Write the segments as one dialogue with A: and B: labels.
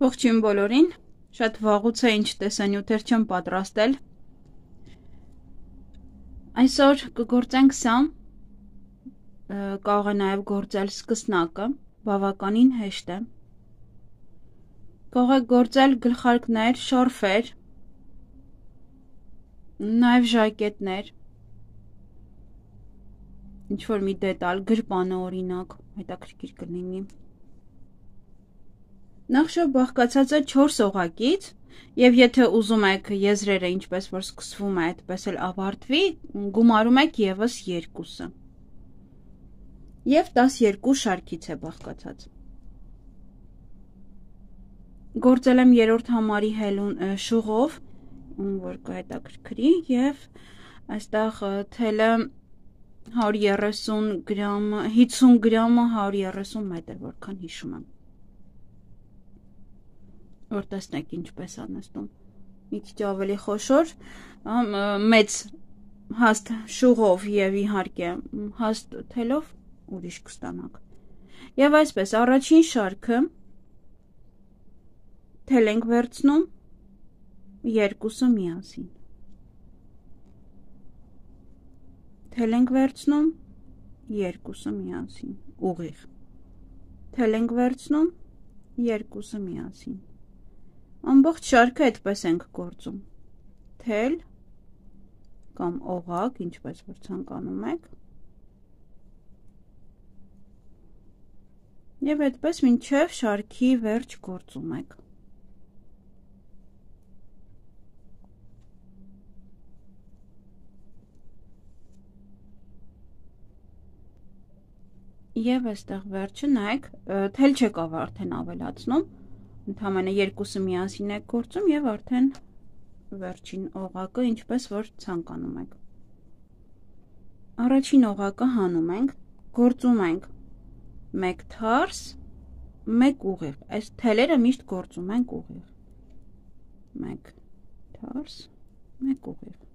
A: Ողջույն բոլորին։ Շատ վաղուց է ինչ տեսանյութեր չեմ պատրաստել։ Այսօր կգործենք սա։ Կարող է նաև գործել սկսնակը, բավականին հեշտ է։ Կարող է գործել գլխարկներ, շորֆեր, նաև ժակետներ։ Ինչ որ մի դետալ, գրպանը օրինակ, հետաքրքիր կլինի։ Նախշը բաղկացած է 4 օղակից, եւ եթե ուզում եք եզրերը ինչպես որ սկսվում է, այդպես էլ ավարտվի, գումարում եք եւս երկուսը։ Եվ 12 շարքից է բաղկացած։ Գործել եմ երրորդ համարի հելուն շուղով, որ կհետաքրքրի եւ այստեղ թելը 130 գրամ, 50 գրամը 130 մետր, որքան հիշում եմ որ տեսնեք ինչպես է նստում։ Մի քիչ ավելի խոշոր, մեծ հաստ շուղով եւ իհարկե հաստ թելով ուրիշ կստանաք։ Եվ այսպես առաջին շարքը թել ենք վերցնում երկուսը միասին։ Թել ենք վերցնում երկուսը միասին, ուղիղ։ Թել ենք վերցնում երկուսը միասին Ամբողջ շարքը այդպես ենք գործում։ Թել կամ օղակ, ինչպես որ ցանկանում եք։ Եվ այդպես մինչև շարքի վերջ գործում եք։ Եվ այստեղ վերջը նայեք, թել չեկավ արդեն ավելացնում, ընդհանրապես երկուսը միասին եք գործում եւ արդեն վերջին օղակը ինչպես որ ցանկանում եք։ Առաջին օղակը հանում ենք, գործում ենք 1 թարս, 1 ուղիղ։ Այս թելերը միշտ գործում ենք ուղիղ։ 1 թարս, 1 ուղիղ։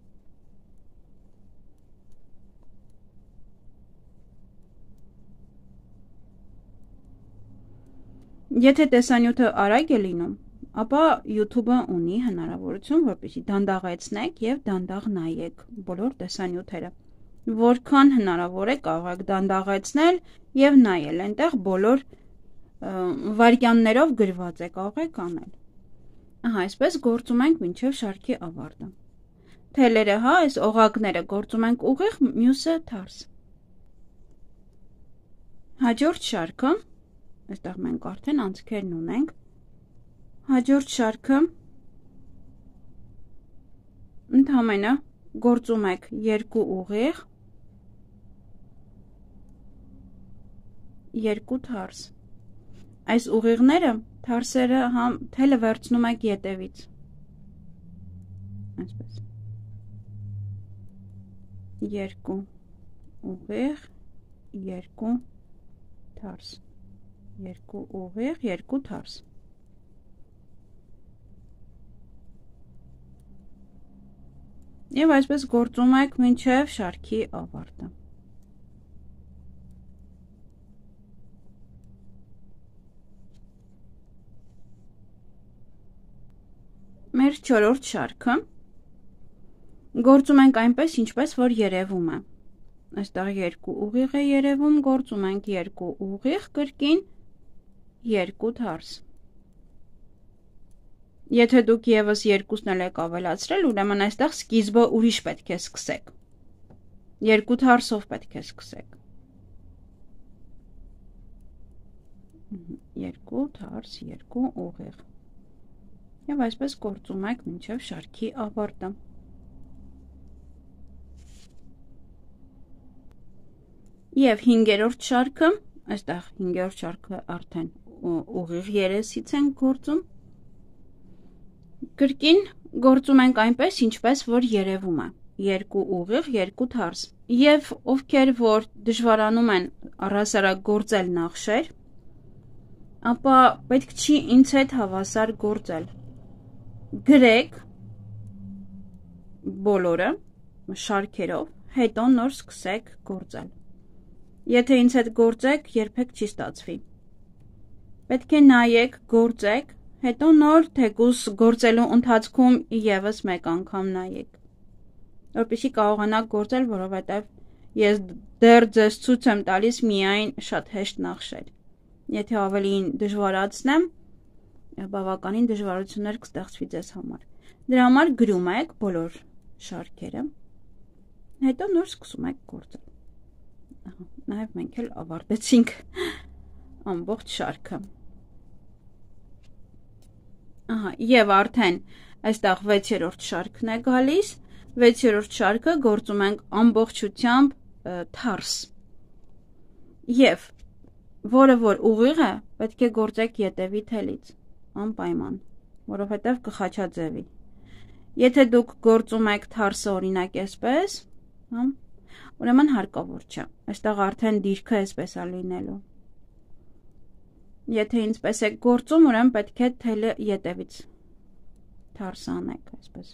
A: Եթե տեսանյութը արագ է լինում, ապա YouTube-ը ունի հնարավորություն, որպեսզի դանդաղեցնեք եւ դանդաղ նայեք բոլոր տեսանյութերը։ Որքան հնարավոր է կարող եք դանդաղեցնել եւ նայել, այնտեղ բոլոր վարքյաններով գրված է, կարող եք անել։ Ահա, այսպես գործում ենք մինչև շարքի ավարտը։ Թելերը, հա, այս օղակները գործում ենք ուղիղ, մյուսը թարս։ Հաջորդ շարքը Այստեղ մենք արդեն անցքերն ունենք։ Հաջորդ շարքը ընդհանրապես գործում եք երկու ուղիղ երկու թարս։ Այս ուղիղները թարսերը համ թելը վերցնում եք ետևից։ Այսպես։ Երկու ուղիղ, երկու թարս երկու ուղիղ, երկու թարս։ Եվ այսպես գործում եք մինչև շարքի ավարտը։ Մեր չորրորդ շարքը գործում ենք այնպես, ինչպես որ երևում է։ Այստեղ երկու ուղիղ է երևում, գործում ենք երկու ուղիղ կրկին երկու թարս։ Եթե դուք եւս երկուսն էլ եք ավելացրել, ուրեմն այստեղ սկիզբը ուրիշ պետք է սկսեք։ Երկու թարսով պետք է սկսեք։ Երկու թարս, երկու ուղիղ։ Եվ այսպես գործում եք մինչև շարքի ավարտը։ Եվ 5-րդ շարքը, այստեղ 5-րդ շարքը արդեն ուղիղ երեսից ենք գործում։ Կրկին գործում ենք այնպես, ինչպես որ երևում է։ Երկու ուղիղ, երկու թարս։ Եվ ովքեր որ դժվարանում են առհասարակ գործել նախշեր, ապա պետք չի ինձ հետ հավասար գործել։ Գրեք բոլորը շարքերով, հետո նոր սկսեք գործել։ Եթե ինձ հետ գործեք, երբեք չի ստացվի։ Պետք է նայեք, գործեք, Հետո նոր թեկուս գործելու ընթացքում եւս մեկ անգամ նայեք որպեսզի կարողանաք գործել, որովհետև ես դեռ ձեզ ցույց եմ տալիս միայն շատ հեշտ նախշել։ Եթե ավելին դժվարացնեմ, բավականին դժվարություններ կստեղծվի ձեզ համար։ Դրա համար գրում եք բոլոր շարքերը։ Հետո նոր սկսում եք գործել։ Ահա, նաև մենք էլ ավարտեցինք ամբողջ շարքը։ Ահա, եւ արդեն այստեղ 6-րդ շարքն է գալիս 6-րդ շարքը գործում ենք ամբողջությամբ թարս։ Եվ որը որ ուղիղ է, պետք է գործեք յետևի թելից, անպայման, որովհետև կխաչաձևի։ Եթե դուք գործում եք թարսը օրինակ այսպես, հա, ուրեմն հարկավոր չէ։ Այստեղ արդեն դիրքը այսպես է լինելու։ Եթե ինձպես եք գործում, ուրեմն պետք է թելը յետևից թարս անեք, այսպես։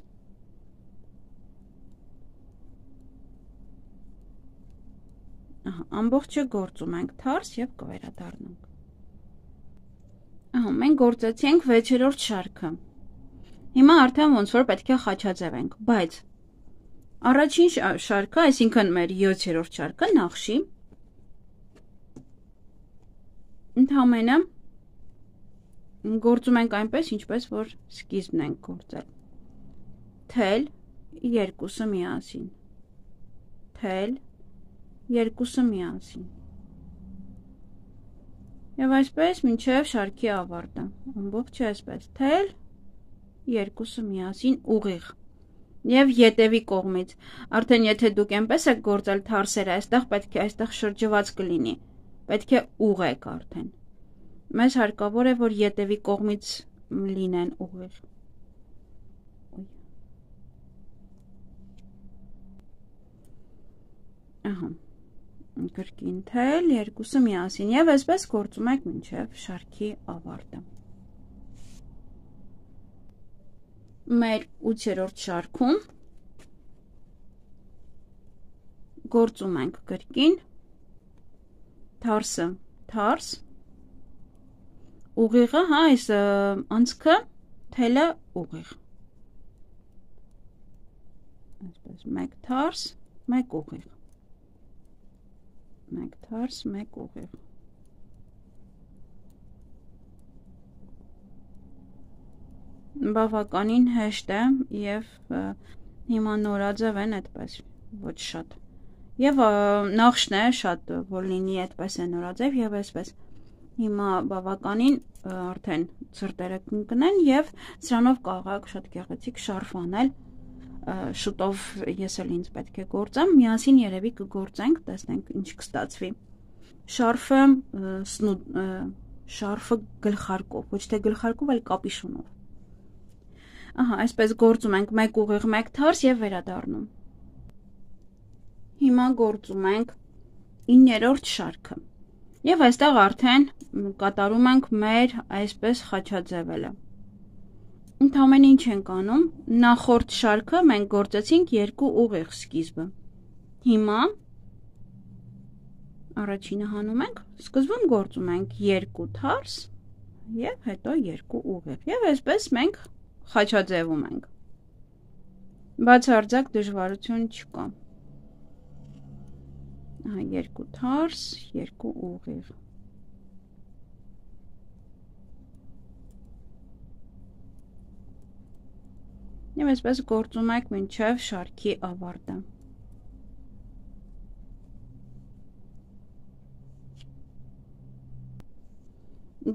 A: Ահա, ամբողջը գործում ենք թարս եւ կվերադառնանք։ Ահա, մենք գործեցինք 6-րդ շարքը։ Հիմա արդեն ոնց որ պետք է խաչաձևենք, բայց առաջին շարքը, այսինքն մեր 7-րդ շարքը նախշի ընդհանրապես գործում ենք այնպես, ինչպես որ սկիզբն ենք գործել։ Թել երկուսը միասին։ Թել երկուսը միասին։ Եվ այսպես մինչև շարքի ավարտը։ Ամբողջը այսպես. թել երկուսը միասին ուղիղ։ Եվ յետևի կողմից։ Արդեն եթե դուք այնպես եք գործել թարսերը, այստեղ պետք է այստեղ շրջված կլինի։ Պետք է ուղեք արդեն։ Մեզ հարկավոր է, որ յետևի կողմից լինեն ուղիղ։ Ահա կրկին թել, երկուսը միասին եւ այսպես գործում եք մինչեւ շարքի ավարտը։ Մեր 8-րդ շարքում գործում ենք կրկին թարսը, թարս ուղիղը, հա, այս անցքը թելը ուղիղ։ Այսպես մեկ թարս, մեկ ուղիղ մեկ թարս, մեկ ուղիղ։ Բավականին հեշտ է եւ հիմա նորաձև են այդպես ոչ շատ։ Եվ նախշն է շատ որ լինի այդպես է նորաձև եւ այսպես։ Հիմա բավականին արդեն ծրտերը կընկնեն եւ սրանով կարող շատ գեղեցիկ շարֆ անել շուտով ես էլ ինձ պետք է գործեմ, միասին երևի կգործենք, տեսնենք ինչ կստացվի։ Շարֆը սնուդ շարֆը գլխարկով, ոչ թե գլխարկով, այլ կապիշոնով։ Ահա, այսպես գործում ենք մեկ ուղիղ, մեկ թարս եւ վերադառնում։ Հիմա գործում ենք 9-րդ շարքը։ Եվ այստեղ արդեն կատարում ենք մեր այսպես խաչաձևելը։ Ընդամենը ինչ ենք անում, նախորդ շարքը մենք գործեցինք երկու ուղիղ սկիզբը։ Հիմա առաջինը հանում ենք, սկզբում գործում ենք երկու թարս եւ հետո երկու ուղիղ։ Եվ այսպես մենք խաչաձևում ենք։ Բացարձակ դժվարություն չկա։ Ահա երկու թարս, երկու ուղիղ։ Եվ այսպես գործում եք մինչև շարքի ավարտը։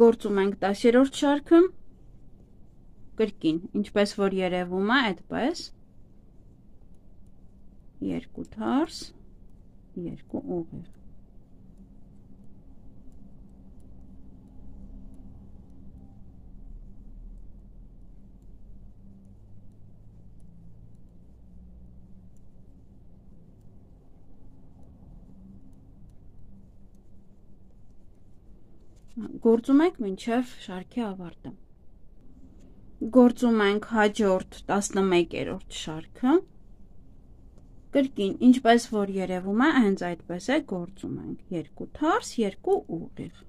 A: Գործում ենք 10-րդ շարքը։ Կրկին, ինչպես որ երևում է, այդպես։ Երկու թարս, երկու ուղիղ։ Գործում ենք մինչև շարքի ավարտը։ Գործում ենք հաջորդ 11-րդ շարքը։ Կրկին, ինչպես որ երևում է, հենց այդպես է գործում ենք։ Երկու թարս, երկու ուղիղ։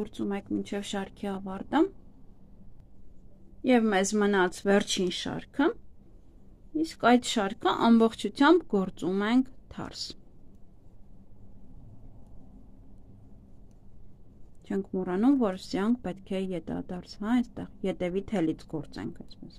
A: գործում եք մինչև շարքի ավարտը։ Եվ մեզ մնաց վերջին շարքը։ Իսկ այդ շարքը ամբողջությամբ գործում ենք թարս։ Չենք մոռանում, որ սյանք պետք է ետադարձ, հա, այստեղ ետևի թելից գործենք այսպես։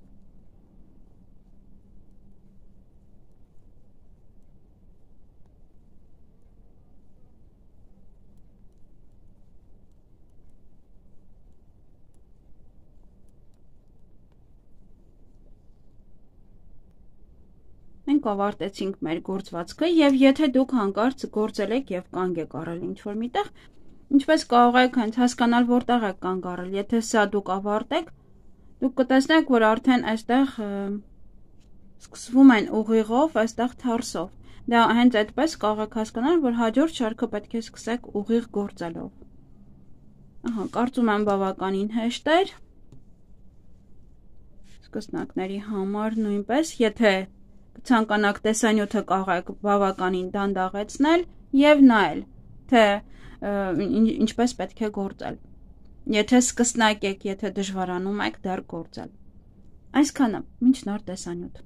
A: Մենք ավարտեցինք մեր գործվածքը եւ եթե դուք հանկարծ գործել եք եւ կանգ եք առել ինչ-որ միտեղ, ինչպես կարող եք հենց հասկանալ որտեղ եք կանգ առել։ Եթե սա դուք ավարտեք, դուք կտեսնեք, որ արդեն այստեղ սկսվում են ուղիղով, այստեղ թարսով։ Դա հենց այդպես կարող եք հասկանալ, որ հաջորդ շարքը պետք է սկսեք ուղիղ գործելով։ Ահա, կարծում եմ բավականին հեշտ էր սկսնակների համար նույնպես, եթե ցանկանաք տեսանյութը եք բավականին դանդաղեցնել եւ նայել, թե ինչպես պետք է գործել։ Եթե սկսնակ եք, եթե դժվարանում եք դեռ գործել։ Այսքանը, ոչ նոր տեսանյութ։